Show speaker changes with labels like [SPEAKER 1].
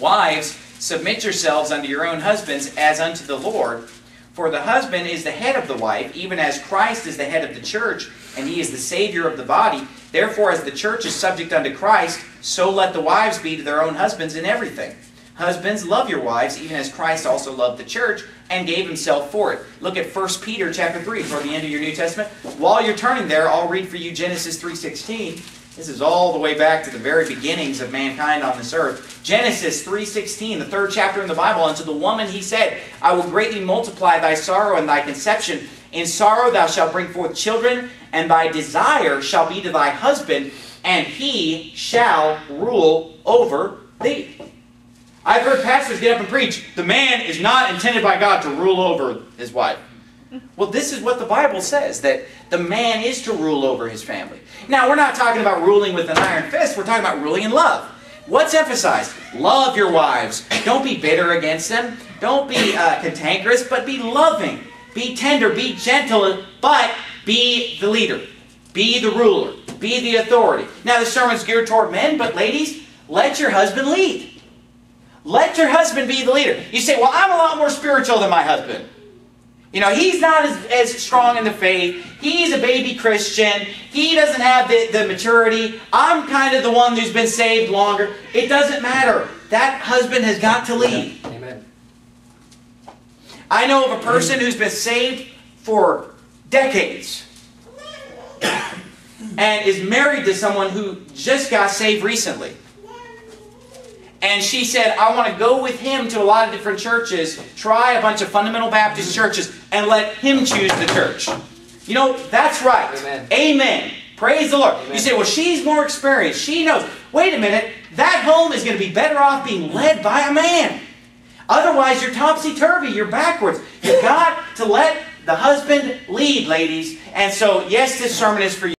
[SPEAKER 1] Wives, submit yourselves unto your own husbands as unto the Lord. For the husband is the head of the wife, even as Christ is the head of the church, and he is the Savior of the body. Therefore, as the church is subject unto Christ, so let the wives be to their own husbands in everything. Husbands, love your wives, even as Christ also loved the church and gave himself for it. Look at 1 Peter chapter 3 toward the end of your New Testament. While you're turning there, I'll read for you Genesis 3.16. This is all the way back to the very beginnings of mankind on this earth. Genesis 3.16, the third chapter in the Bible. And to the woman he said, I will greatly multiply thy sorrow and thy conception. In sorrow thou shalt bring forth children, and thy desire shall be to thy husband, and he shall rule over thee. I've heard pastors get up and preach, the man is not intended by God to rule over his wife. Well, this is what the Bible says, that the man is to rule over his family. Now, we're not talking about ruling with an iron fist, we're talking about ruling in love. What's emphasized? Love your wives. Don't be bitter against them. Don't be uh, cantankerous, but be loving. Be tender, be gentle, but be the leader. Be the ruler. Be the authority. Now, the sermon's geared toward men, but ladies, let your husband lead. Let your husband be the leader. You say, well, I'm a lot more spiritual than my husband. You know, he's not as, as strong in the faith. He's a baby Christian. He doesn't have the, the maturity. I'm kind of the one who's been saved longer. It doesn't matter. That husband has got to lead.
[SPEAKER 2] Amen.
[SPEAKER 1] I know of a person who's been saved for decades and is married to someone who just got saved recently. And she said, I want to go with him to a lot of different churches, try a bunch of fundamental Baptist churches, and let him choose the church. You know, that's right.
[SPEAKER 2] Amen.
[SPEAKER 1] Amen. Praise the Lord.
[SPEAKER 2] Amen.
[SPEAKER 1] You say, well, she's more experienced. She knows. Wait a minute. That home is going to be better off being led by a man. Otherwise, you're topsy-turvy. You're backwards. You've got to let the husband lead, ladies. And so, yes, this sermon is for you.